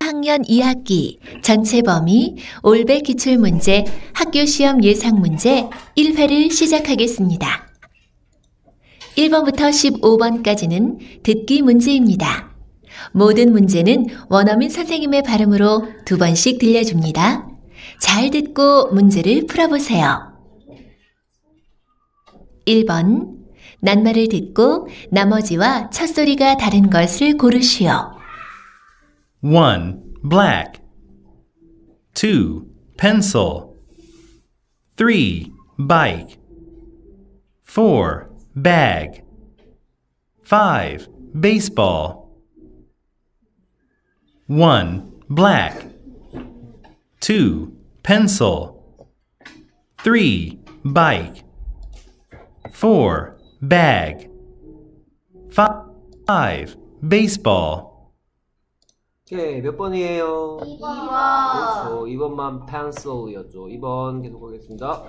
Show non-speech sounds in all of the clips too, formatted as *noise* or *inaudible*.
학년 2학기 전체 범위 올백 기출문제 학교 시험 예상 문제 1회를 시작하겠습니다. 1번부터 15번까지는 듣기 문제입니다. 모든 문제는 원어민 선생님의 발음으로 두 번씩 들려줍니다. 잘 듣고 문제를 풀어보세요. 1번. 낱말을 듣고 나머지와 첫소리가 다른 것을 고르시오. 1. Black. 2. Pencil. 3. Bike. 4. Bag. 5. Baseball. 1. Black. 2. Pencil. 3. Bike. 4. Bag. 5. Baseball. 오케이, 몇 번이에요? 2번. 그렇죠. 2번만 pencil이었죠. 2번 계속 하겠습니다.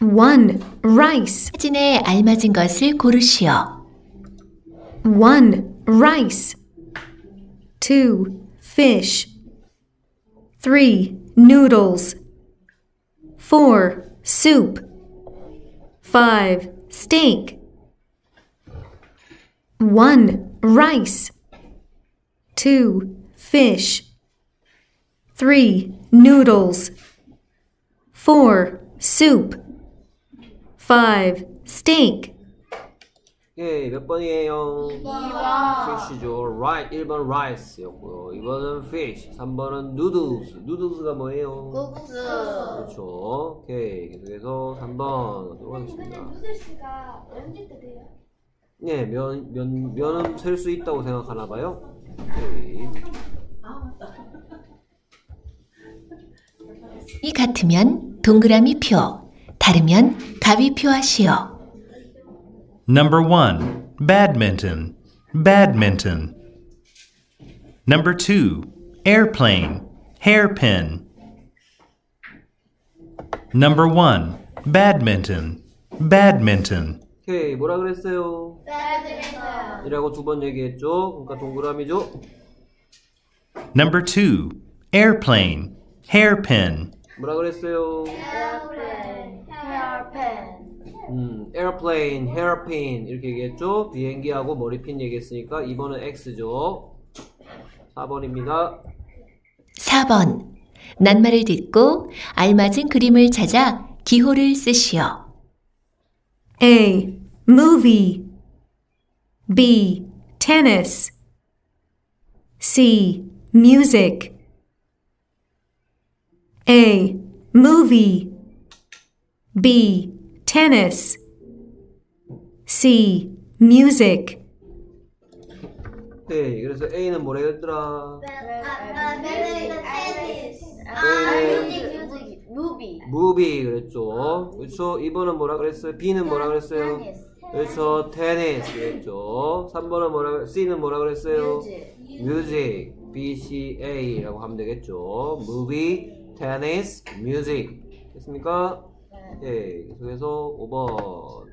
One, rice. 사진에 알맞은 것을 고르시오. One, rice. Two, fish. Three, noodles. Four, soup. Five, steak. One, rice. Two, fish. Three, noodles. Four, soup. Five, steak. 오케이, 몇 번이에요? 2번. fish죠. right. 1번 rice였고요. 2번은 fish. 3번은 noodles. noodles가 뭐예요? 국수. 그렇죠. 오케이. 계속해서 3번 하도록 하겠습니다. 누들씨가 언제 때 돼요? 네, 면, 면, 면은 셀 수 있다고 생각하나 봐요. 오케이. 이 같으면 동그라미 표, 다르면 가위 표 하시오. Number 1. Badminton. Badminton. Number 2. Airplane. Hairpin. Number 1. Badminton. Badminton. 오케이. 뭐라 그랬어요? 배드민턴. 이라고 두 번 얘기했죠. 그러니까 동그라미죠. Number 2. Airplane. Hairpin. 뭐라 그랬어요? 에어플레인. 헤어펜. 음, airplane, hairpin 이렇게 얘기했죠. 비행기하고 머리핀 얘기했으니까 2번은 X죠. 4번입니다. 4번. 낱말을 듣고 알맞은 그림을 찾아 기호를 쓰시오. A. Movie. B. Tennis. C. Music. A. Movie. B. Tennis. C. Music. 오케이. 그래서 A는 뭐라 테니스. 아, 뮤직, 뮤직. 무비. movie 그랬죠. 그렇죠. 2번은 뭐라 그랬어요? B는 뭐라 그랬어요? 테니스. 그렇죠. tennis 그랬죠. 3번은 뭐라 C는 뭐라 그랬어요? 뮤직. B, C, A라고 하면 되겠죠. movie, tennis, music. 됐습니까? 네. 계속해서 5번.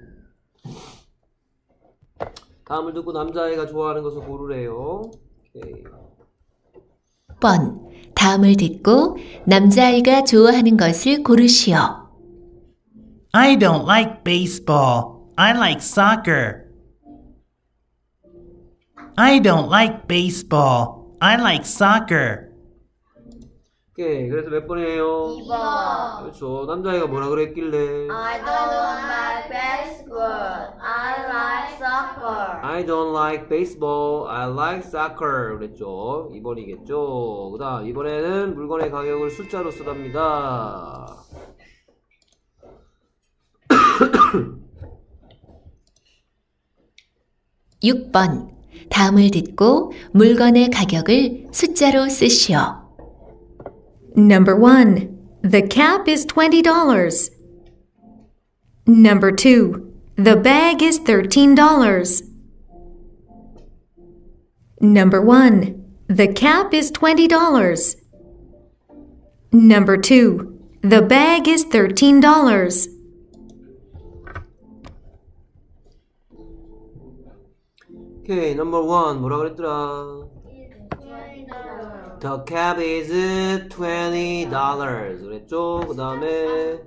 다음을 듣고 남자아이가 좋아하는 것을 고르래요. 오케이. 6번. 다음을 듣고 남자아이가 좋아하는 것을 고르시오. I don't like baseball. I like soccer. I don't like baseball. I like soccer. 오케이. 그래서 몇 번이에요? 2번. 그렇죠. 남자아이가 뭐라 그랬길래? I don't like baseball. I like soccer. I don't like baseball. I like soccer. 그랬죠. 2번이겠죠. 그 다음, 이번에는 물건의 가격을 숫자로 쓰답니다. 6번. 다음을 듣고 물건의 가격을 숫자로 쓰시오. Number one, the cap is $20. Number two, the bag is $13. Number one, the cap is $20. Number two, the bag is $13. 오케이, number one. 뭐라 그랬더라? The cab is $20. 그랬죠? 그 다음에,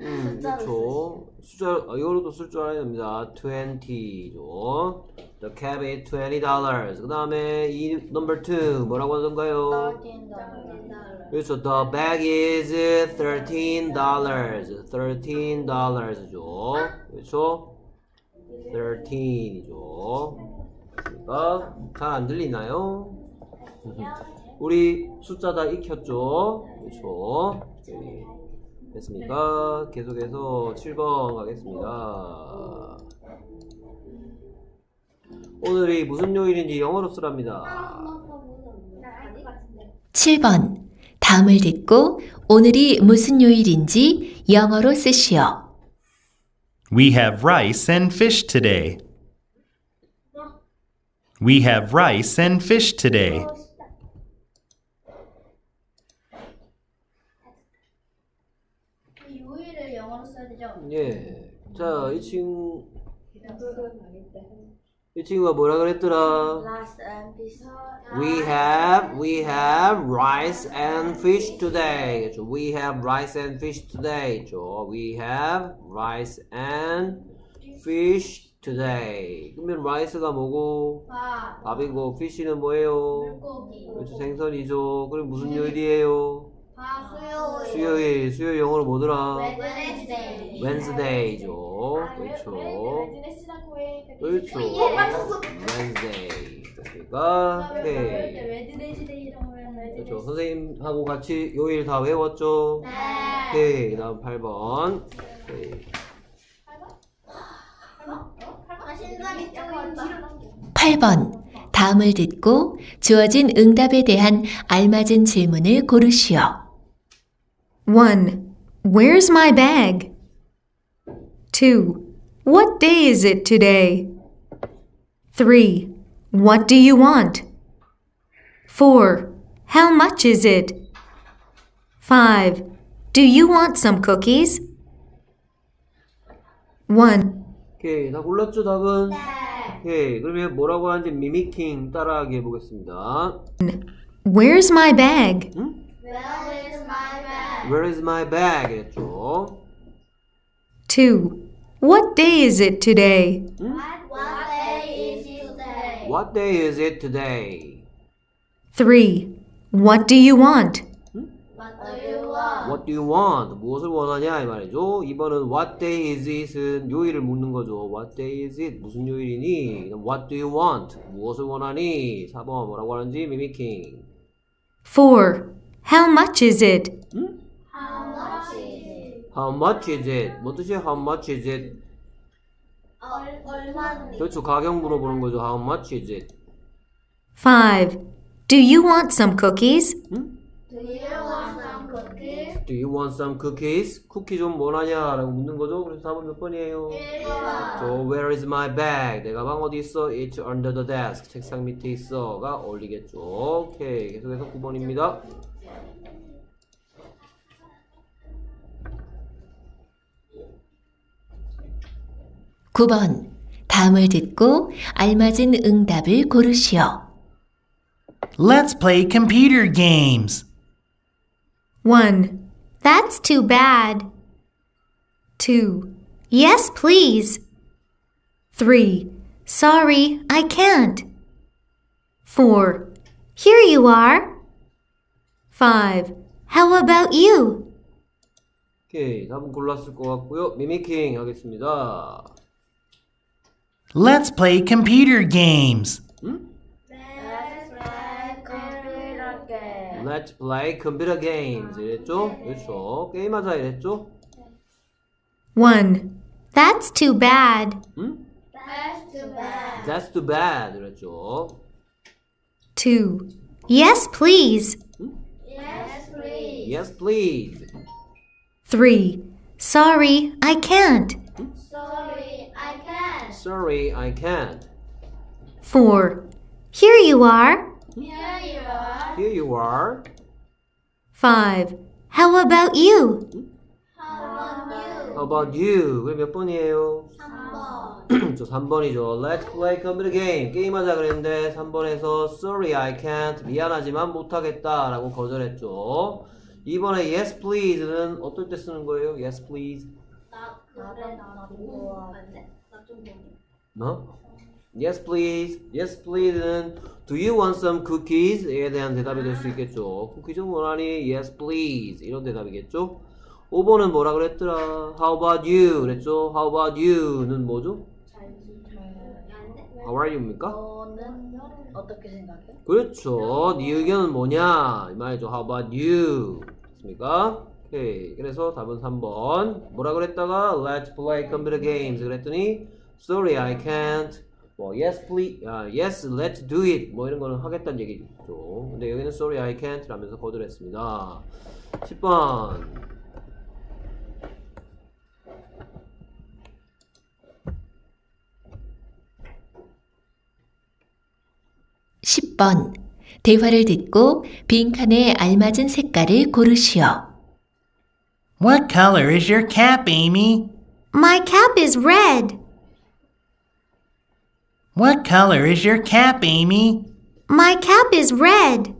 음, 그렇죠. 숫자, 아, 이거로도 쓸 줄 알아야 됩니다. 20죠. The cab is $20. 그 다음에, 이 number two. 뭐라고 하던가요? 그래서 the bag is $13. $13죠. 그렇죠? 13이죠. 그러니까 잘 안 들리나요? 우리 숫자 다 익혔죠? 그렇죠? 네. 됐습니까? 계속해서 7번 가겠습니다. 오늘이 무슨 요일인지 영어로 쓰랍니다. 7번. 다음을 듣고 오늘이 무슨 요일인지 영어로 쓰시오. We have rice and fish today. We have rice and fish today. 요일을 영어로 써야 되죠? 예. 자, 이 친구, 이 친구가 뭐라 그랬더라? We have, we have rice and fish today. 그렇죠? We have rice and fish today. 죠 We have rice and fish today. 그러면 rice가 뭐고? 밥, 밥이고, fish는 뭐예요? 물고기, 그렇죠. 생선이죠. 그럼 무슨 요일이에요? 밥, 수요일, 수요일. 수요일 영어로 뭐더라? Wednesday. Wednesday죠. 그렇죠. 그렇죠. 예, 맞췄어. Wednesday. 됐습니까? 오케이. 웨드네시데이라고 하면 그렇죠. 선생님하고 같이 요일 다 외웠죠? 네. 오케이. 다음 8번. 오케이. 자신감이 조금 8번. 다음을 듣고 주어진 응답에 대한 알맞은 질문을 고르시오. 1. Where's my bag? 2. What day is it today? 3. What do you want? 4. How much is it? 5. Do you want some cookies? 1. 오케이. 다 골랐죠, 답은? 오케이. 그러면 뭐라고 하는지 미미킹 따라하기 해보겠습니다. Where's my bag? 응? Where is my bag? Where is my bag? 했죠. 2. What day is it today? What day is it today? What day is it today? 3. What do you want? What do you want? What do you want? 무엇을 원하냐 이 말이죠. 2번은 what day is it은 요일을 묻는 거죠. What day is it? 무슨 요일이니? What do you want? 무엇을 원하니? 4번 뭐라고 하는지 미미킹. 4. How much is it? How much is it? How much is it? 뭐 뜻이에요? How much is it? 얼, 얼마인데? 그렇죠. 가격 물어보는 거죠. How much is it? 5. Do you want some cookies? Do you want some cookies? Do you want some cookies? 쿠키 좀 원하냐? 라고 묻는 거죠. 그래서 답은 몇 번이에요? 1번. 저 Where is my bag? 내 가방 어디 있어? It's under the desk. 책상 밑에 있어 가 어울리겠죠. 오케이. 계속해서 9번입니다. 구 번 다음을 듣고 알맞은 응답을 고르시오. Let's play computer games. 1. That's too bad. 2. Yes, please. 3. Sorry, I can't. 4. Here you are. 5. How about you? 오케이. 답은 골랐을 것 같고요. 미미킹 하겠습니다. Let's play computer games. Let's play computer game. Let's play computer games. 이랬죠? 그렇죠. 게임하자 이랬죠? 1. That's too bad. 응? That's too bad. That's too bad. 그랬죠. 2. Yes, please. Yes, please. Yes, please. 3. Sorry, I can't. Sorry, I can't. Sorry, I can't. 4. Here you are. Here you are. Here you are. 5. How about you? How about you? How about you? 그럼 몇 번이에요? 3번. *clears throat* 저 3번이죠. Let's play computer game. 게임하자 그랬는데 3번에서 Sorry, I can't. 미안하지만 못하겠다 라고 거절했죠. 2번에 Yes, please는 어떨 때 쓰는 거예요? Yes, please. 나 그래 나 나좀 너? Yes, please. Yes, please는 Do you want some cookies?에 대한 대답이 될 수 있겠죠. 쿠키 좀 원하니? Yes, please. 이런 대답이겠죠. 5번은 뭐라 그랬더라? How about you? 그랬죠. How about you는 뭐죠? How are you입니까? 너는 어떻게 생각해? 그렇죠. 네 의견은 뭐냐? 이 말이죠. How about you? 됐습니까? 오케이. 그래서 답은 3번. 뭐라 그랬다가 Let's play computer games 그랬더니 Sorry, I can't. 뭐 Yes, please. 아, yes, let's do it. 뭐 이런 거는 하겠다는 얘기죠. 근데 여기는 Sorry, I can't 라면서 거절했습니다. 10번. 십번 대화를 듣고 빈칸에 알맞은 색깔을 고르시오. What color is your cap, Amy? My cap is red. What color is your cap, Amy? My cap is red.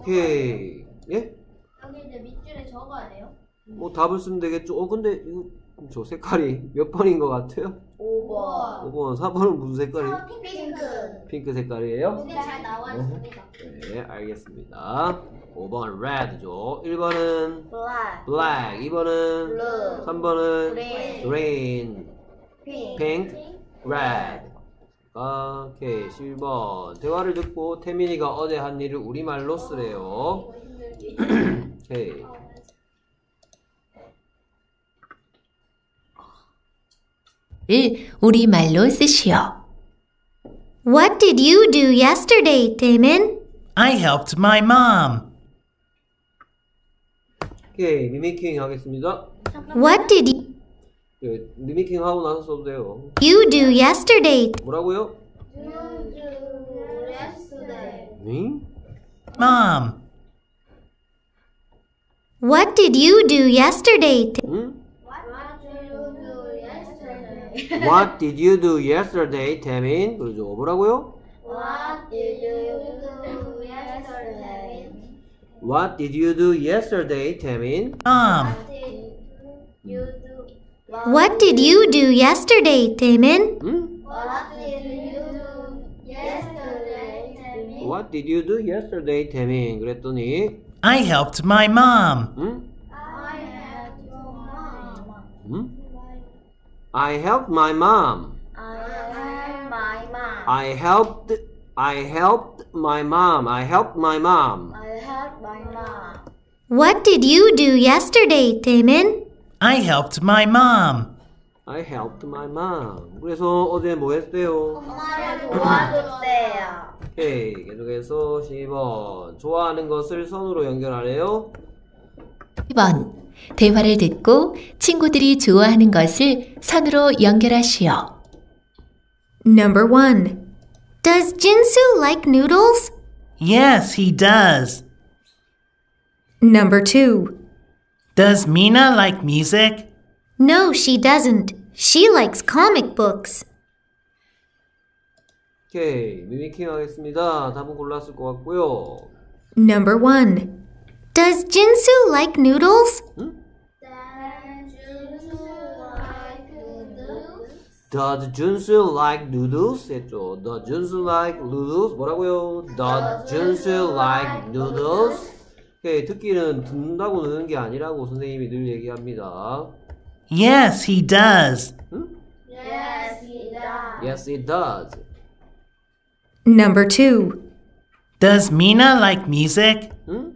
오케이. 예? 여기 이제 밑줄에 적어야 돼요? 뭐 답을 쓰면 되겠죠. 어, 근데 이거 저 색깔이 몇 번인 것 같아요? 5번 5번, 4번은 무슨 색깔이에요? 핑크 핑크 색깔이에요? 잘 나와 네, 알겠습니다. 5번은 red죠. 1번은 블랙 black, 2번은 블루 3번은 Green. green, 핑크 pink, red. 오케이, 10번. 대화를 듣고 태민이가 어제 한 일을 우리말로 쓰래요. *clears throat* 오케이. 를 우리말로 쓰시오. What did you do yesterday, Taemin? I helped my mom. Okay, 리메이킹 하겠습니다. What did you 네, 리메이킹 하고 나서 써도 돼요. You do yesterday. 뭐라고요? You do yesterday. 네? Mom. What did you do yesterday? 응? *laughs* What did you do yesterday, Taemin? 그러죠. 뭐라고요? What did you do yesterday? What did you do yesterday, 태민? Um. What did you do yesterday, 태민? What did you do yesterday, Taemin? Hmm? What did you do yesterday, 그랬더니 I helped my mom. I helped your mom. I helped my mom. I had my mom. I helped I helped my mom. I helped my mom. I had my mom. What did you do yesterday, Taemin? I helped my mom. I helped my mom. 그래서 어제 뭐 했대요? 엄마를 도와줬대요. 오케이. 계속해서 10번. 좋아하는 것을 선으로 연결하래요. 2번 대화를 듣고 친구들이 좋아하는 것을 선으로 연결하시오. Number 1. Does Jinsu like noodles? Yes, he does. Number 2. Does Mina like music? No, she doesn't. She likes comic books. 오케이. 미미킹 하겠습니다. 답은 골랐을 것 같고요. Number 1. Does Jinsu like noodles? Does Junsu like noodles? 했죠. Does Junsu like noodles? 뭐라고요? Does Junsu like noodles? 오케이. 듣기는 듣는다고 느는 게 아니라고 선생님이 늘 얘기합니다. Yes, he does. Yes, he does. Yes, it does. Number 2. Does Mina like music? 응?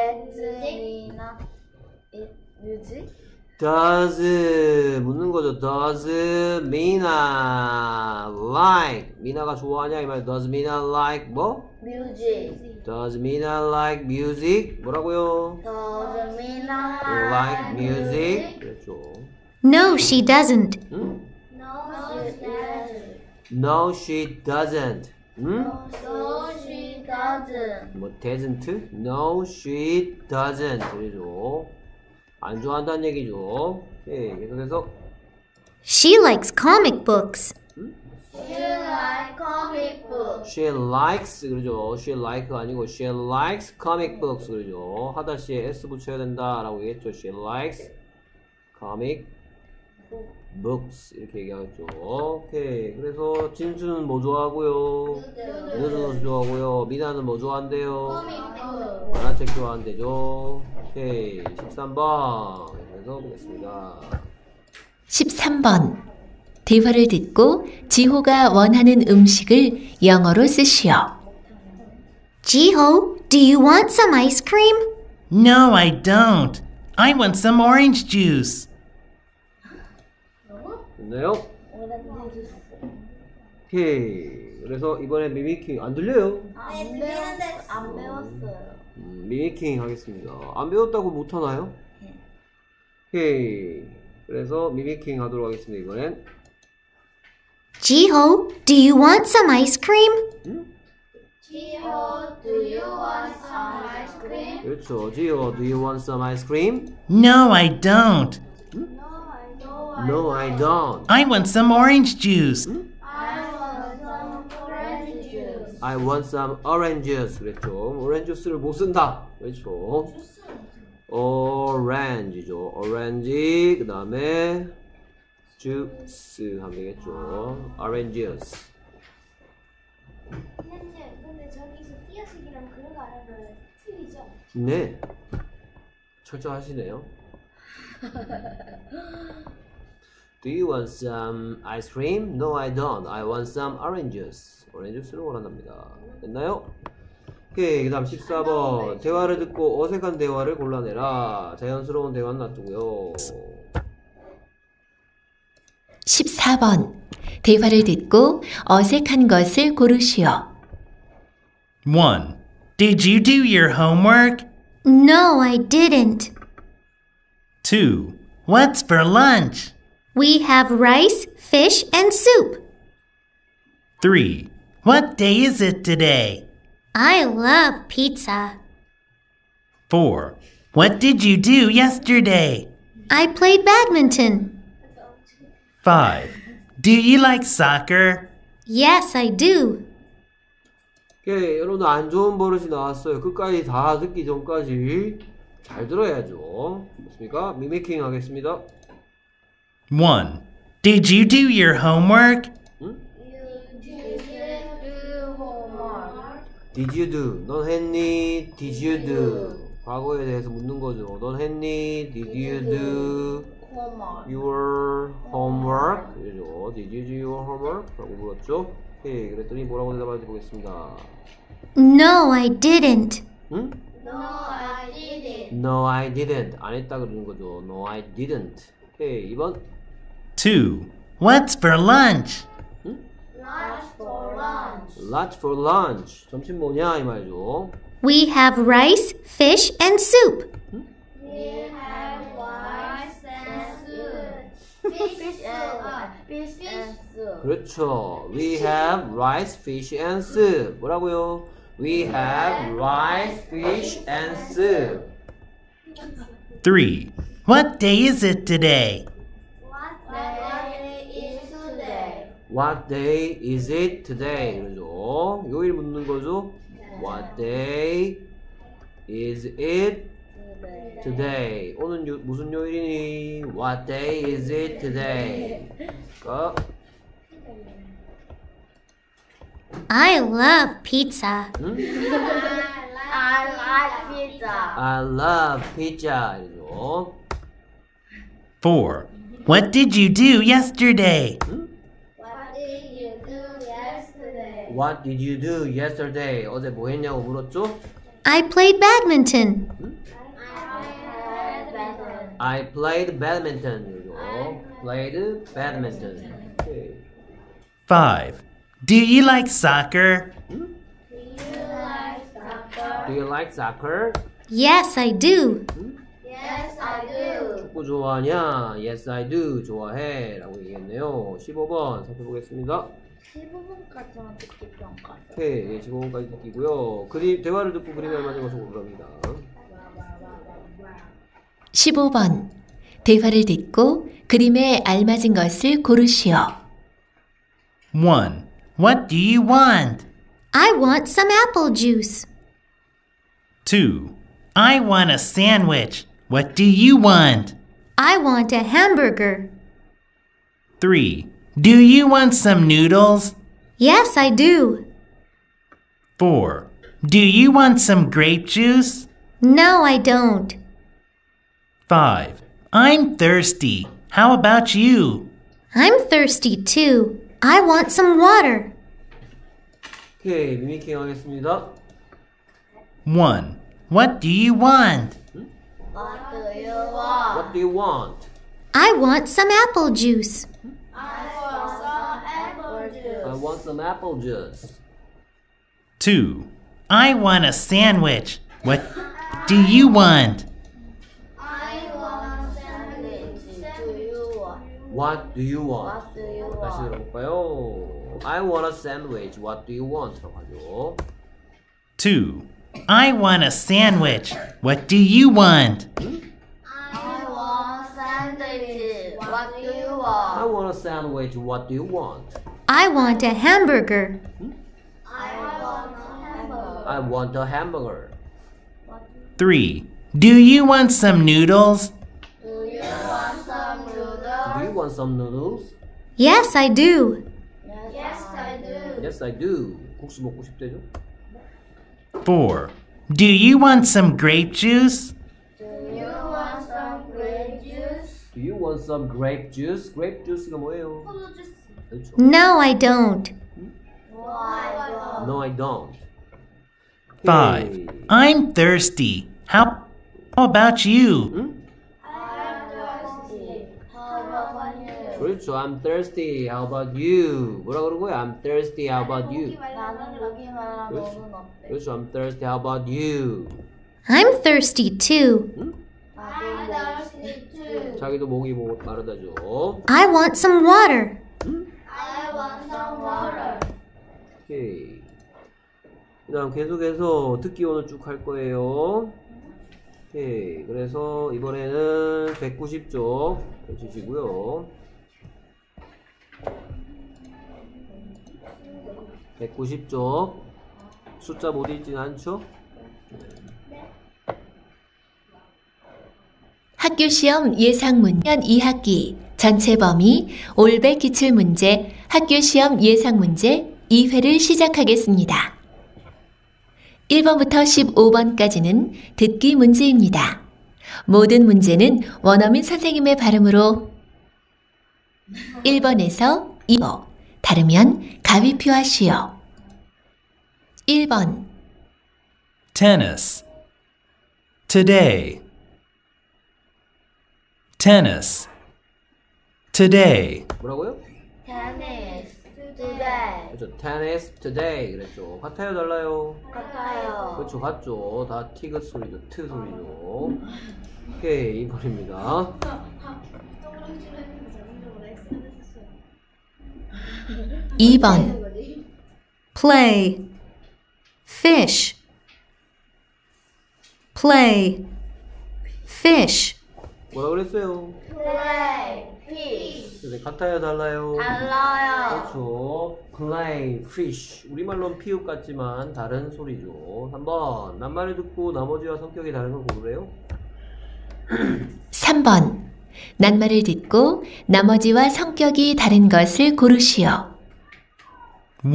other me Mina music? Does 묻는 거죠. Does Mina like 미나가 좋아하냐 이 말. Does Mina like 뭐? Music. Does Mina like music? 뭐라고요? Does Mina Like music? 그렇죠. No, she doesn't. 응? No, she doesn't. No, she doesn't. 응? No, she doesn't. 뭐 doesn't? No, she doesn't. 그죠. 안 좋아한다는 얘기죠. 예, 계속해서 She likes comic books. She like comic books. she likes 그러죠. she like 아니고 she likes comic books 그러죠. 하다시에 s 붙여야 된다라고 얘기했죠. she likes comic books 이렇게 얘기하겠죠. 오케이. 그래서 진수는 뭐 좋아하고요? 누드는 좋아하고요. 미나는 뭐 좋아한대요? 만화책 좋아한대죠. 오케이. 13번. 그래서 보겠습니다. 13번. 대화를 듣고 지호가 원하는 음식을 영어로 쓰시오. Jiho, do you want some ice cream? No, I don't. I want some orange juice. 됐나요? 오케이. 그래서 이번에 미미킹 안 들려요? 안 배웠 안 배웠어요. 음, 미미킹 하겠습니다. 안 배웠다고 못 하나요? 오케이. 그래서 미미킹 하도록 하겠습니다. 이번엔. Jiho, do you want some ice cream? Gio, do you want some ice cream? 그렇죠. 지호, do you want some ice cream? No, I don't. No, I don't. I want some orange juice. I want some orange juice. I want some orange juice. 그랬죠. 오렌지 주스를 못 쓴다. 그렇죠. 오렌지죠. 오렌지. 그 다음에 주스 하면 되겠죠. 오렌지 주스. 근데 저기서 띄어쓰기랑 그런 거안 하면 틀리죠? 네. 철저하시네요. Do you want some ice cream? No, I don't. I want some orange juice. 오렌지 주스를 원한답니다. 됐나요? 오케이. 그 다음 14번. 대화를 듣고 어색한 대화를 골라내라. 자연스러운 대화는 놔두고요. 14번. 대화를 듣고 어색한 것을 고르시오. 1. Did you do your homework? No, I didn't. 2. What's for lunch? We have rice, fish, and soup. 3. What day is it today? I love pizza. 4. What did you do yesterday? I played badminton. 5. Do you like soccer? Yes, I do. 오케이. 여러분 안 좋은 버릇이 나왔어요. 끝까지 다 듣기 전까지 잘 들어야죠. 됐습니까? 미미킹 하겠습니다. 1. Did you do your homework? You didn't do homework. Did you do? 넌 했니? Did you do? 과거에 대해서 묻는 거죠. 넌 했니? Did you do your homework? 그죠? Did you do your homework? 라고 물었죠. 오케이. 그랬더니 뭐라고 대답하는지 보겠습니다. No, I didn't. 응? No, I didn't. No, I didn't. 안 했다 그러는 거죠. No, I didn't. 오케이. 2번. 2. What's for lunch? Lunch for lunch. Lunch for lunch. 점심 뭐냐 이 말이죠. We have rice, fish, and soup. We have rice and soup. Fish and fish and soup. 그렇죠. We have rice, fish, and soup. 뭐라고요? We have rice, fish, and soup. 3. What day is it today? What day is today? What day is it today? 그러죠. 요일 묻는 거죠. What day is it today? 오늘 요, 무슨 요일이니? What day is it today? 어? I love pizza. 응? I like pizza. I love pizza. 이러죠. 4. What did you do yesterday? What did you do yesterday? What did you do yesterday? 어제 뭐 했냐고 물었죠? I played badminton. I played badminton. I played badminton. 이러죠. Played badminton. 오케이. 5. Do you like soccer? Do you like soccer? Do you like soccer? Yes, I do. Yes, I do. 축구 좋아하냐? Yes, I do. 좋아해. 라고 얘기했네요. 15번 살펴보겠습니다. 15분까지 만 듣기 평가. 오케이. 예, 15번까지 듣기고요. 그림, 대화를 듣고 그림에 맞는 것을 고르랍니다. 15번. 대화를 듣고 그림에 알맞은 것을 고르시오. 1. What do you want? I want some apple juice. 2. I want a sandwich. What do you want? I want a hamburger. 3. Do you want some noodles? Yes, I do. 4. Do you want some grape juice? No, I don't. 5. I'm thirsty. How about you? I'm thirsty too. I want some water. 오케이, 미미킹 하겠습니다. 1. What do you want? What do you want? What do you want? I want some apple juice. I want some apple juice. I want some apple juice. 2. I want a sandwich. What do you want? What do you want? What do you 다시 want? 들어볼까요? I want a sandwich. What do you want? 라고 하죠. 2. I want a sandwich. What do you want? I want sandwich. What do you I want? want a sandwich. What do you want? I want a hamburger. I want a hamburger. I want a hamburger. 3. Do you want some noodles? Do you want want some noodles? Yes, I do. Yes, I do. Yes, I do. 국수 먹고 싶대죠? 4. Do you want some grape juice? Do you want some grape juice? Do you want some grape juice? grape juice가 뭐예요? 그렇죠. No, I don't. No, I don't. No, I don't. 5. I'm thirsty. How about you? 응? 그렇죠. I'm thirsty. How about you? 뭐라 그런 거야? I'm thirsty. How about you? 나는 보기만 너는 어때? 그렇죠. I'm thirsty. How about you? I'm thirsty too. I'm thirsty too. 자기도 목이 뭐 마르다죠. I want some water. I want some water. 오케이. 그다음 계속해서 듣기 오늘 쭉 할 거예요. 오케이. 그래서 이번에는 190쪽 해주시고요. 190쪽 숫자 못 읽진 않죠? 학교 시험 예상 문현 2학기 전체 범위 올백 기출 문제 학교 시험 예상 문제 2회를 시작하겠습니다. 1번부터 15번까지는 듣기 문제입니다. 모든 문제는 원어민 선생님의 발음으로 1번에서 2번 다르면 가위 표하시오. 1번 Tennis. Today. Tennis. Today. 뭐라고요? Tennis today. 그렇죠. tennis today 그랬죠. 같아요, 달라요? 같아요. 그렇죠, 같죠. 다 티귿 소리죠, 트 소리죠. 오케이, 2번입니다. 이번 Play. Fish. Play. Fish. 뭐라 그랬어요? Play fish. 네, 같아요, 달라요? 달라요. 그렇죠. play, fish. 우리말로는 피읍 같지만 다른 소리죠. 3번. 낱말을 듣고 나머지와 성격이 다른 걸 고르래요? 3번. 낱말을 듣고 나머지와 성격이 다른 것을 고르시오. 1.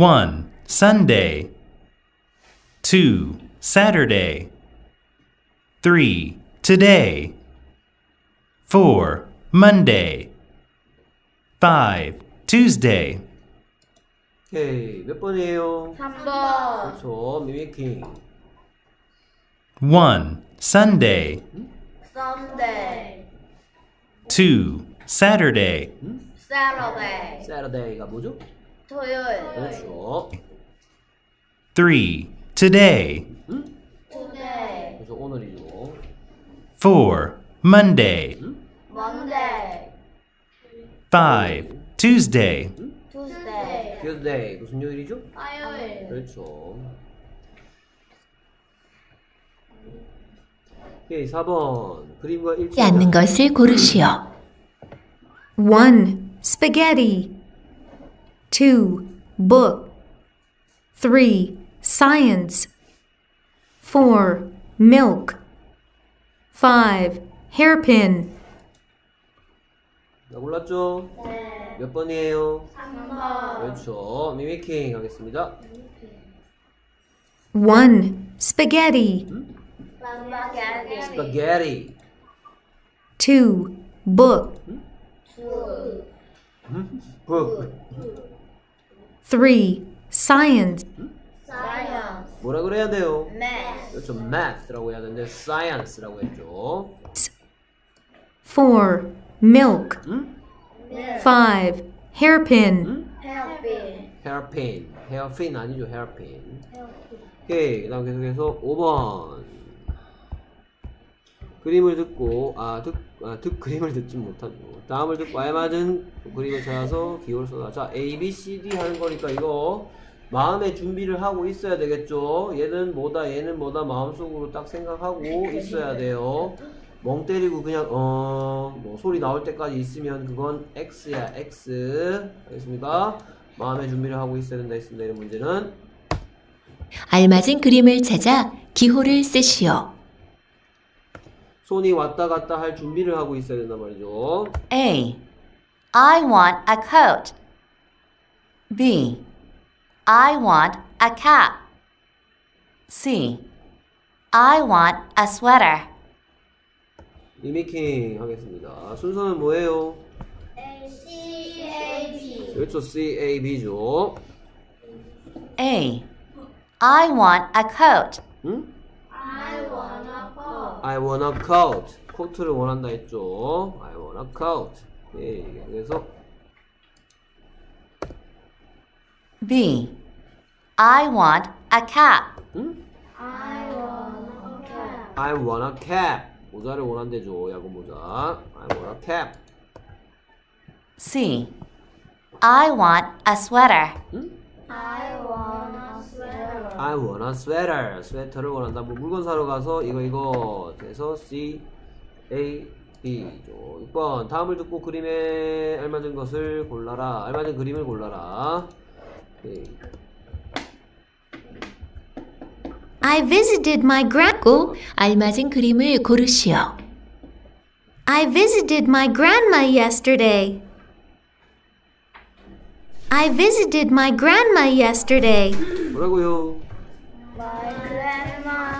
Sunday. 2. Saturday. 3. Today. 4. Monday. 5. Tuesday. 오케이. 몇 번이에요? 3번. 그렇죠. 미미킹. 1. Sunday. Sunday. 2. Saturday. Saturday. Saturday가 뭐죠? 토요일. 그렇죠. 3. Today. Today. 그래서 오늘이죠. 4. Monday. Monday. 5. Tuesday. Tuesday. Tuesday. 무슨 요일이죠? 화요일. 그렇죠. 오케이 4번 그림과 일치 않는 것을 고르시오. 1. Spaghetti. 2. Book. 3. Science. 4. Milk. 5. Hairpin. 자, 골랐죠? 네. 몇 번이에요? 3번. 그렇죠 미미킹 하겠습니다 1. Spaghetti. 스 파게티. 스파게티 2. Book. 두. 북 3. Science. 사이언스. 뭐라 그래야 돼요? 매스. 그렇죠 math라고 해야 되는데 science라고 했죠 4. Milk. 응? 5. Hairpin. 응? 헤어핀. hairpin hairpin 아니죠 hairpin 오케이 그 다음 계속해서 5번 그림을 듣고 아, 듣, 아, 듣 그림을 듣지 못하죠. 다음을 듣고 알맞은 그림을 찾아서 기호를 써라 자 A, B, C, D 하는 거니까 이거 마음의 준비를 하고 있어야 되겠죠. 얘는 뭐다 얘는 뭐다 마음속으로 딱 생각하고 있어야 돼요. 멍 때리고 그냥 어 뭐 소리 나올 때까지 있으면 그건 X야 X. 알겠습니까? 마음의 준비를 하고 있어야 된다 했습니다 이런 문제는. 알맞은 그림을 찾아 기호를 쓰시오. 손이 왔다 갔다 할 준비를 하고 있어야 된단 말이죠 A. I want a coat. B. I want a cap. C. I want a sweater. 리메이킹 하겠습니다 순서는 뭐예요? C A B. 그렇죠 C, A, B죠 A. I want a coat. 응? I wanna go. I want a coat 코트를 원한다 했죠 I want a coat 예, 그래서 B. I want a cap. 응? I wanna cap. I want a cap 모자를 원한대죠 야구 모자 I want a cap C. I want a sweater. 응? I wanna sweater. I want a sweater 스웨터를 원한다 뭐 물건 사러 가서 이거 이거 그래서 C A B죠 6번 다음을 듣고 그림에 알맞은 것을 골라라 알맞은 그림을 골라라 네. I visited my grand 고 알맞은 그림을 고르시오. I visited my grandma yesterday. I visited my grandma yesterday. 뭐라고요? My grandma.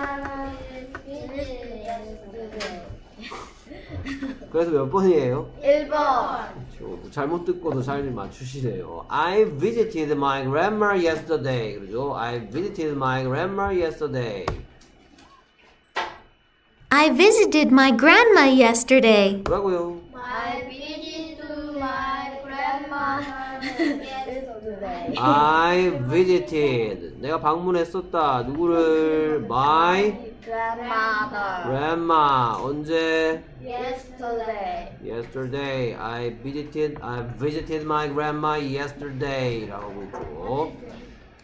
그래서 몇 번이에요? 1번. 저 잘못 듣고도 잘 맞추시네요. I visited my grandma yesterday. 그러죠? I visited my grandma yesterday. I visited my grandma yesterday. 뭐라고요? I visited my grandma yesterday. I visited. 내가 방문했었다. 누구를? My Grandmother. grandma. 언제? Yesterday. Yesterday. I visited. I visited my grandma yesterday. 라고 하고 있죠.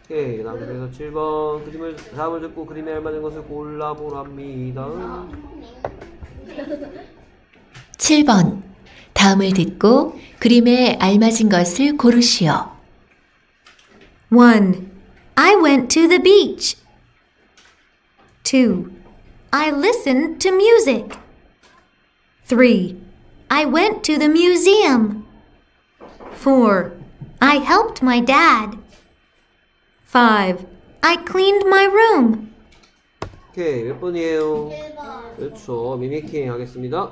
오케이. 그 다음에 그래서 7번. 그림을, 다음을 듣고 그림에 알맞은 것을 골라보랍니다. 7번. 다음을 듣고 그림에 알맞은 것을 고르시오. 1. I went to the beach. 2. I listened to music. 3. I went to the museum. 4. I helped my dad. 5. I cleaned my room. 오케이. 몇 번이에요? 1번. 그렇죠. 미미킹 하겠습니다.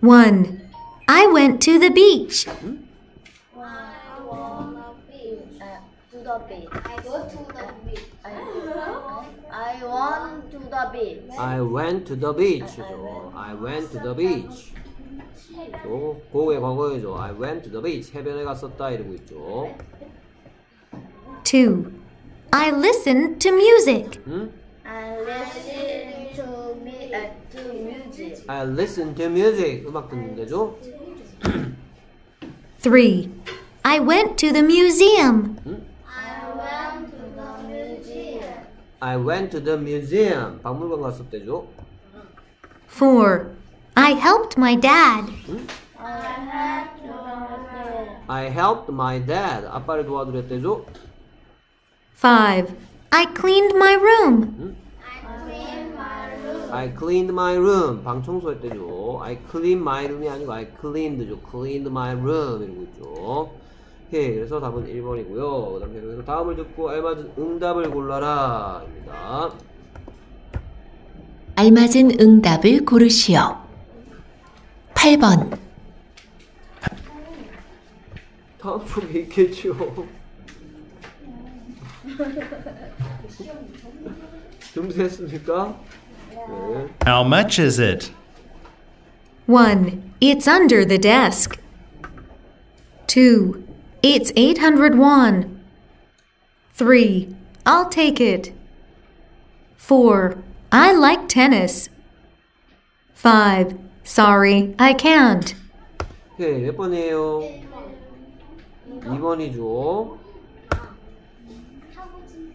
1. I went to the beach. I wanna beach. Uh, to the beach. I go to the beach. I, I want to the beach. I went to the beach죠. I went to the beach. 또 고의 과거이죠. I went to the beach. 해변에 갔었다 이러고 있죠. 2. I listened to music. 응? I listen to me uh, to music. I listen to music. 음악 듣는 데죠. *clears throat* 3. I went to the museum. I went to the museum. I went to the museum. 박물관 갔었대죠. 4. I helped my dad. I helped my dad. 아빠를 도와드렸대죠. 5. I cleaned my room. I cleaned my room. 방 청소했대죠. I cleaned my room이 아니고 I cleaned죠. cleaned my room 이러고 있죠. 오케이. 그래서 답은 1번이고요. 그 다음 계속해서 다음을 듣고 알맞은 응답을 골라라. 입니다. 알맞은 응답을 고르시오. 8번. 다음 쪽에 있겠죠. *laughs* dum세했습니까? 네. How much is it? 1. It's under the desk. 2. It's 800 won. 3. I'll take it. 4. I like tennis. 5. Sorry, I can't. 오케이. 몇 번이에요? 2번이죠.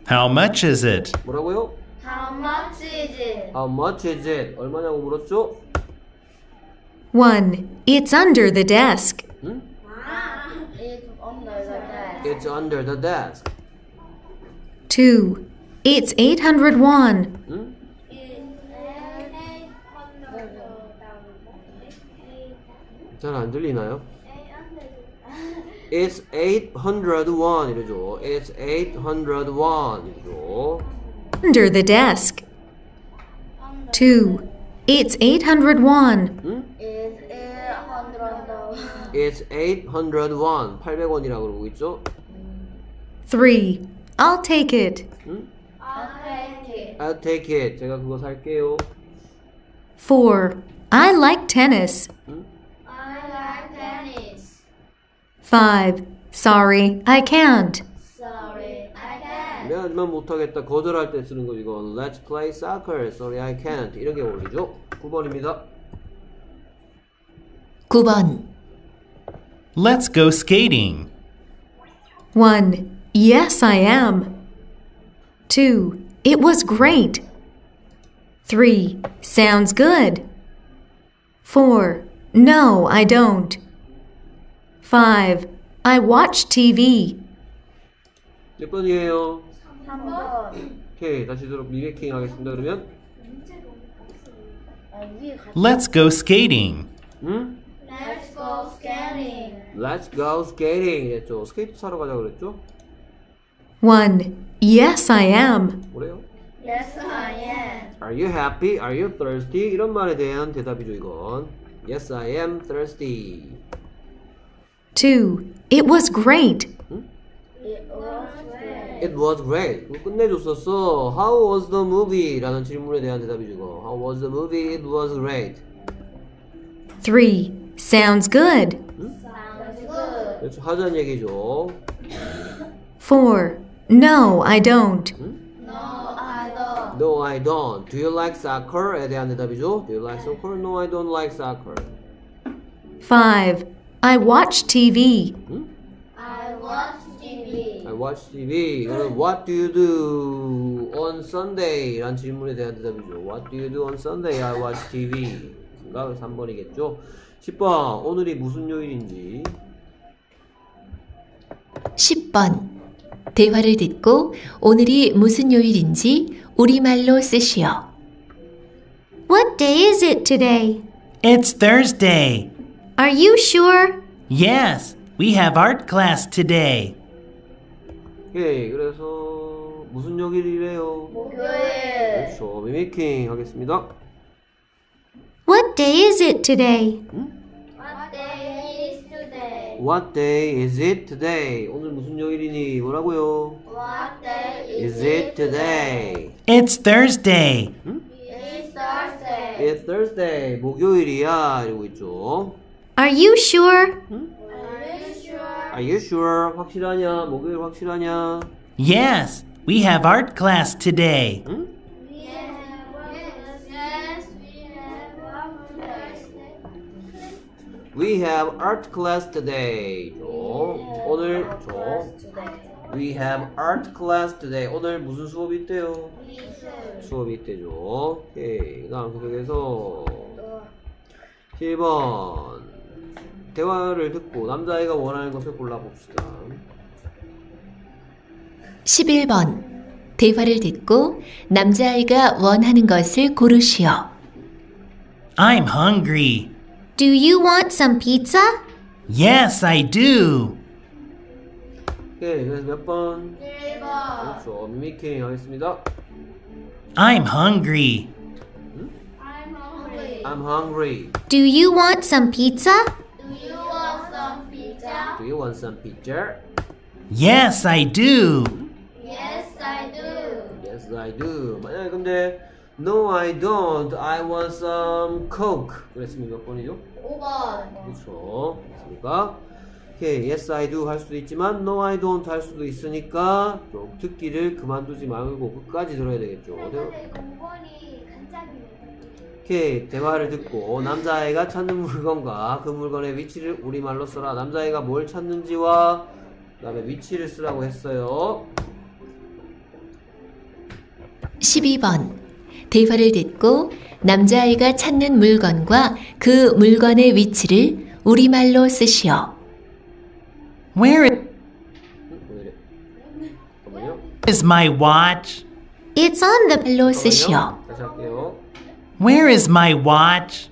How much is it? 뭐라고요? How much is it? How much is it? 얼마냐고 물었죠? 1. It's under the desk. 응? It's under the desk. It's under the desk. 2. It's 800 won. 응? 잘 안 들리나요? It's 800 won 이러죠. It's 800 won 이러죠. Under the desk. 2. It's 800 won. 응? It's 800 It's 800 won. 800원이라고 그러고 있죠. 3. I'll take it. 응? I'll take it. I'll take it. 제가 그거 살게요. 4. I like tennis. I 5. Sorry, I can't. Sorry, I can't. 미안하지만 못하겠다. 거절할 때 쓰는 거 이건 Let's play soccer. Sorry, I can't. 이런 게 어울리죠. 9번입니다. 9번. Let's go skating. 1. Yes, I am. 2. It was great. 3. Sounds good. 4. No, I don't. 5. I watch TV. 몇 번이에요? 3번. 오케이. 다시 들어 리메이킹 하겠습니다. 그러면 아, 위에 같이. Let's go skating. 응? Let's go skating. Let's go skating. 이랬죠. 스케이트 타러 가자 그랬죠? 1. Yes, I am. 뭐래요? Yes, I am. Are you happy? Are you thirsty? 이런 말에 대한 대답이죠, 이건. Yes, I am thirsty. 2. It was great. It was great. It was great. 그거 끝내줬었어. How was the movie? 라는 질문에 대한 대답이죠, 이거. How was the movie? It was great. 3. Sounds good. Sounds good. 그렇죠. 하자는 얘기죠. 4. No, I don't. No, I don't. No, I don't. Do you like soccer? 에 대한 대답이죠. Do you like soccer? No, I don't like soccer. 5. I watch TV. I watch TV. I watch TV. 이거는 What do you do on Sunday? 라는 질문에 대한 대답이죠. What do you do on Sunday? I watch TV. 그러니까 3번이겠죠. 10번. 오늘이 무슨 요일인지. 10번. 대화를 듣고 오늘이 무슨 요일인지 우리말로 쓰시오. What day is it today? It's Thursday. Are you sure? Yes, we have art class today. 오케이. 그래서 무슨 요일이래요? 목요일. 그렇죠. 미미킹 하겠습니다. What day is it today? What day is today? What day is it today? 오늘 무슨 요일이니? 뭐라고요? What day Is it today? It's Thursday. It's Thursday. It's Thursday. 목요일이야. 이러고 있죠. Are you sure? Are you sure? Are you sure? 확실하냐? 목요일 확실하냐? Yes, we have art class today. 응? Yes, yes, we have one Thursday. We have art class today. 죠. 오늘 죠. We have art class today. 오늘 무슨 수업이 있대요? We 수업이 있대죠. 오케이. 그 다음 계속해서 7번. 대화를 듣고 남자아이가 원하는 것을 골라봅시다. 11번. 대화를 듣고 남자아이가 원하는 것을 고르시오. I'm hungry. Do you want some pizza? Yes, I do. 오케이. 그래서 몇 번? 1번. 그렇죠. 미미킹 하겠습니다. I'm hungry. I'm hungry. I'm hungry. Do you want some pizza? Do you want some pizza? Do you want some pizza? Yes, I do. Yes, I do. Yes, I do. 만약에 근데 No, I don't. I want some coke. 그랬으면 몇 번이죠? 5번. 그렇죠. 됐습니까? 오케이. Yes, I do 할 수도 있지만 No, I don't 할 수도 있으니까 좀 듣기를 그만두지 말고 끝까지 들어야 되겠죠. 대- 근데 5번이 간짝이네. 오케이. 대화를 듣고 남자아이가 찾는 물건과 그 물건의 위치를 우리말로 써라. 남자아이가 뭘 찾는지와 그 다음에 위치를 쓰라고 했어요. 12번. 대화를 듣고 남자아이가 찾는 물건과 그 물건의 위치를 우리말로 쓰시오. Where is my watch? It's on the 말로 쓰시오. 잠깐만요. 다시 할게요. Where is my watch?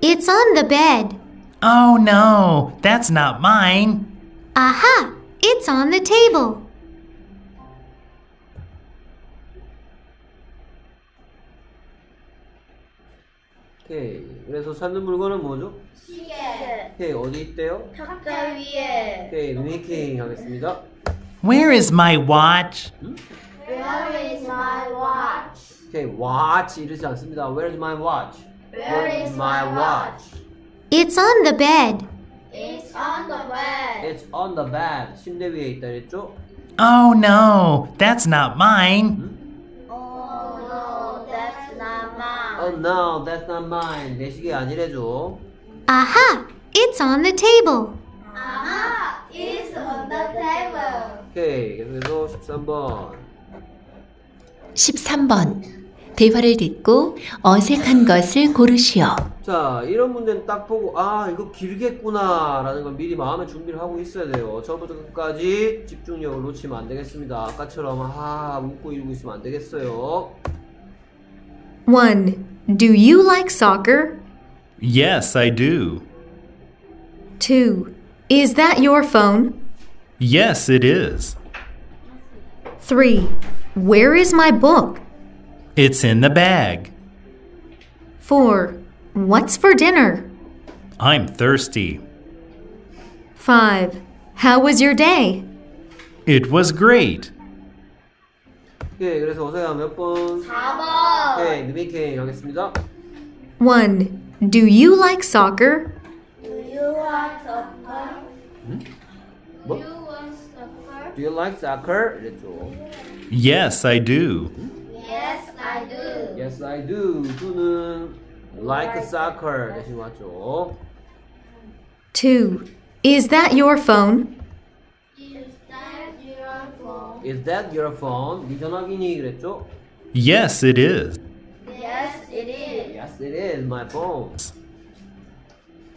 It's on the bed. Oh no, that's not mine. Aha! It's on the table. 오케이. 그래서 찾는 물건은 뭐죠? 시계. 오케이. 어디 있대요? 탁자 위에. 오케이. 미미킹 하겠습니다. Where is my watch? Where is my watch? 오케이. watch 이러지 않습니다. Where's my watch? Where is my watch? It's on the bed. It's on the bed. It's on the bed. 침대 위에 있다 그랬죠? Oh no, that's not mine. Oh no, that's not mine. Oh no, that's not mine. 내 시계 아니래죠. Aha! It's on the table. Aha, it's on the table. 오케이. 계속해서 13번. 13번. 대화를 듣고 어색한 것을 고르시오. 자, 이런 문제는 딱 보고, 아, 이거 길겠구나, 라는 걸 미리 마음의 준비를 하고 있어야 돼요. 처음부터 끝까지 집중력을 놓치면 안 되겠습니다. 아까처럼, 아, 웃고 이러고 있으면 안 되겠어요. 1. Do you like soccer? Yes, I do. 2. Is that your phone? Yes, it is. 3. Where is my book? It's in the bag. 4. What's for dinner? I'm thirsty. 5. How was your day? It was great. 오케이, 그래서 어서야 몇 번? 4번. 오케이, 미미킹 하겠습니다. 1. Do you like soccer? Do you want soccer? 뭐? You want soccer? Do you like soccer? 이랬죠. Yes, I do. Yes, I do. Yes, I do. do는 like soccer 대신 맞죠. 2. Is that your phone? Is that your phone? Is that your phone? 네 전화기니? 그랬죠. Yes, it is. Yes, it is. Yes, it is my phone.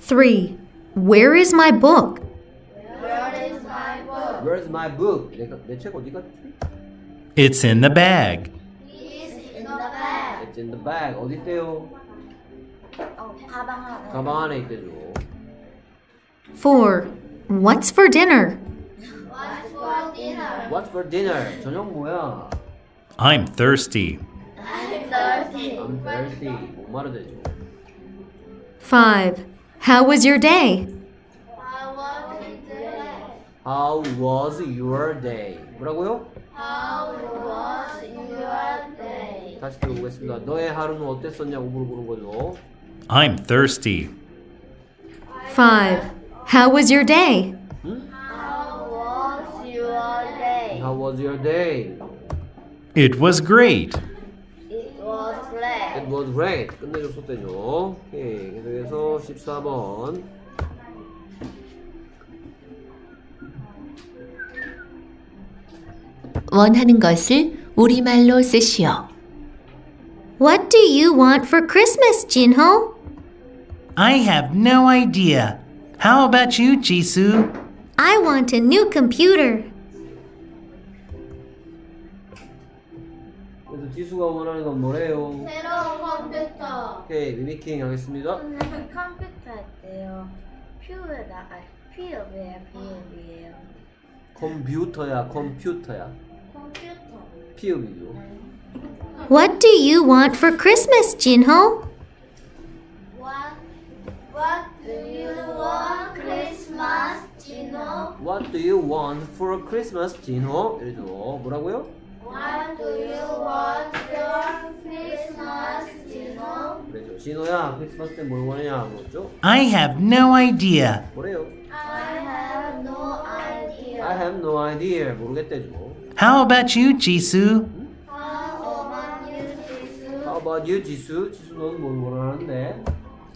3. Where is my book? Where is my book? Where's my book? 내책 어디 갔지? It's in the bag. It's in the bag. 어디 있대요? 어, 가방 안에. 가방 안에 있대죠. 4. What's for dinner? What's for dinner? What's for dinner? 저녁 뭐야? I'm thirsty. I'm thirsty. I'm thirsty. 목마르 되죠. 5. How was your day? How was it today? How was your day? 뭐라고요? How was your day? 다시 들어보겠습니다. 너의 하루는 어땠었냐고 물어보는 거죠. I'm thirsty. 5. How was your day? How was your day? How was your day? It was great. It was great. It was great. 끝내줬었대죠. 오케이. 계속해서 14번. 원하는 것을 우리말로 쓰시오. What do you want for Christmas, Jinho? I have no idea. How about you, Jisoo? I want a new computer. 그래서 지수가 원하는 건 뭐래요? 새로운 컴퓨터. 오케이, 미미킹 하겠습니다. 컴퓨터 할때요. 퓨에다 아 피업이에요. 피업이에요. 컴퓨터야, 컴퓨터야. 컴퓨터. 피읍이죠. What do you want for Christmas, Jinho? What What do you want Christmas, Gino? What do you want for Christmas, 진호? 이러죠. 뭐라고요? What do you want for Christmas, Gino? 그래죠. 진호야, 크리스마스 때 뭘 원하냐? 물었죠? I have no idea. 뭐래요? I have no idea. I have no idea. 모르겠대죠. How about you, Jisoo? How about you, Jesus? How about you, 지수? 지수 너는 뭘 원하는데?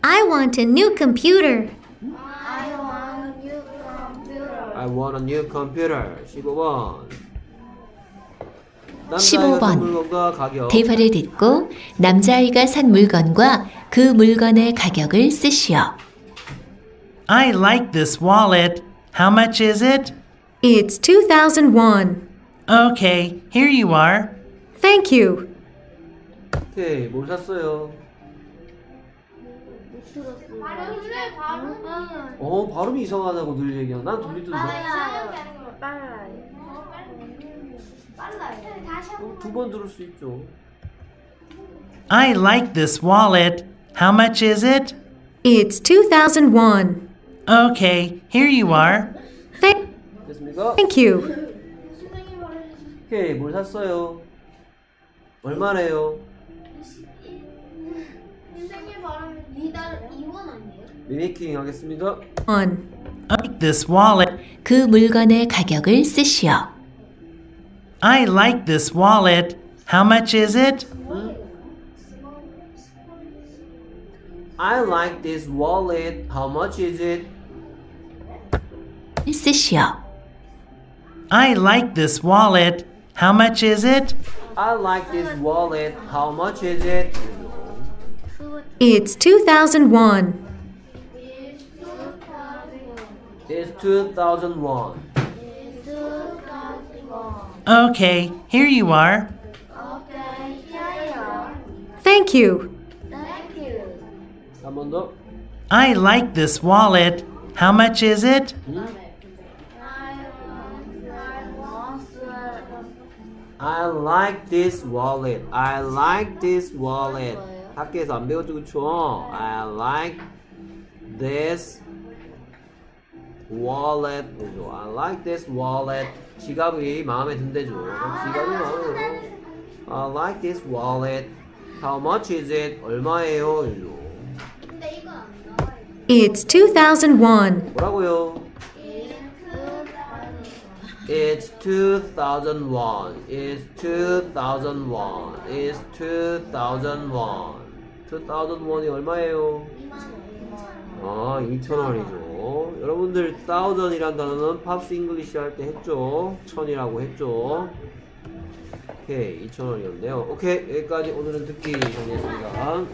I want a new computer. I want new computer. I want a new computer. 15번. 15번. 산 물건과 가격. 대화를 듣고 남자아이가 산 물건과 그 물건의 가격을 쓰시오. I like this wallet. How much is it? It's 2001. Okay, here you are. Thank you. 오케이, 뭘 샀어요? 발음을 발음을 어, 발음이 이상하다고 늘 얘기하는. 난 들리던데. 빨라요. 빨라요. 빨라요. 다시 어, 두번 들을 수 있죠. I like this wallet. How much is it? It's 2001. Okay, here you are. Thank, 됐습니까? thank you. 선생님 말해주세요. 오케이, 뭘 샀어요? 얼마래요? 선생님 발음은 이달 이원 아니에요? 미미킹 하겠습니다. One. I like this wallet. 그 물건의 가격을 쓰시오. I like this wallet. How much is it? I like this wallet. How much is it? 쓰시오. I like this wallet. How much is it? I like this wallet. How much is it? It's 2001. It's 2001. Okay, here you are. Okay, here you are. Thank you. Thank you. I like this wallet. How much is it? Hmm? I like this wallet. I like this wallet. 학교에서 안 배웠죠, 그쵸? I like this wallet. 그죠? I like this wallet. 지갑이 마음에 든대죠. 지갑이 마음에 들어. I like this wallet. How much is it? 얼마예요? 이죠. 근데 이건 안 나와요. It's 2001. 뭐라고요? It's 2001. It's 2001. It's 2001. 2001이 얼마예요? 아, 2,000원이죠. 여러분들 1000이란 단어는 팝스 잉글리시 할 때 했죠. 1000이라고 했죠. 오케이, 2,000원이었네요. 오케이, 여기까지 오늘은 듣기 정리했습니다.